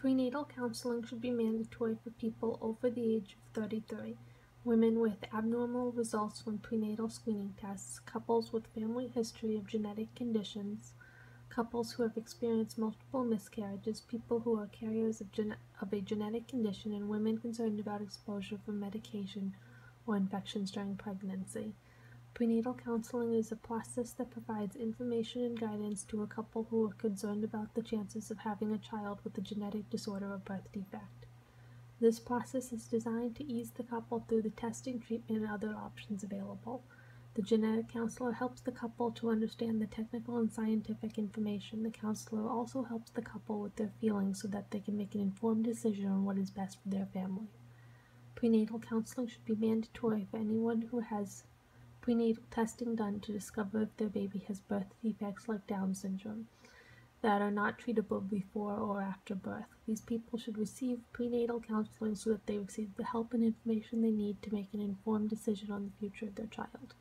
Prenatal counseling should be mandatory for people over the age of 33, women with abnormal results from prenatal screening tests, couples with family history of genetic conditions, couples who have experienced multiple miscarriages, people who are carriers of, gene- of a genetic condition, and women concerned about exposure from medication or infections during pregnancy. Prenatal counseling is a process that provides information and guidance to a couple who are concerned about the chances of having a child with a genetic disorder or birth defect. This process is designed to ease the couple through the testing, treatment, and other options available. The genetic counselor helps the couple to understand the technical and scientific information. The counselor also helps the couple with their feelings so that they can make an informed decision on what is best for their family. Prenatal counseling should be mandatory for anyone who has prenatal testing done to discover if their baby has birth defects like Down syndrome that are not treatable before or after birth. These people should receive prenatal counseling so that they receive the help and information they need to make an informed decision on the future of their child.